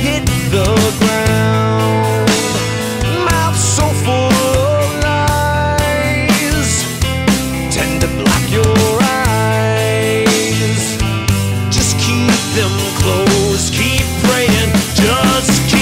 hit the ground. Mouth so full of lies, tend to block your eyes. Just keep them closed, keep praying, just keep.